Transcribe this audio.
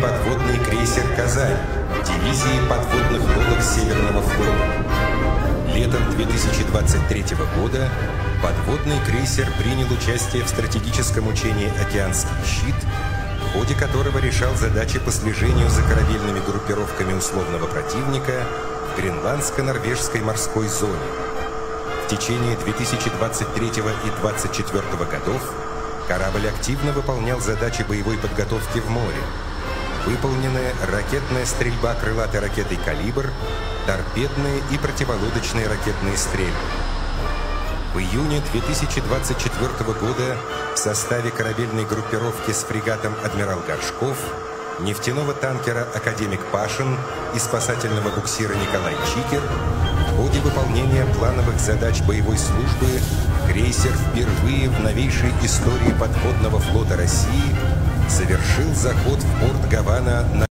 подводный крейсер «Казань» дивизии подводных лодок Северного флота. Летом 2023 года подводный крейсер принял участие в стратегическом учении «Океанский щит», в ходе которого решал задачи по слежению за корабельными группировками условного противника в Гренландско-Норвежской морской зоне. В течение 2023 и 2024 годов Корабль активно выполнял задачи боевой подготовки в море. Выполнены ракетная стрельба крылатой ракетой «Калибр», торпедные и противолодочные ракетные стрельбы. В июне 2024 года в составе корабельной группировки с фрегатом «Адмирал Горшков», нефтяного танкера «Академик Пашин» и спасательного буксира «Николай Чикер» в ходе выполнения плановых задач боевой службы крейсер впервые в новейшей истории подводного флота России совершил заход в порт Гавана на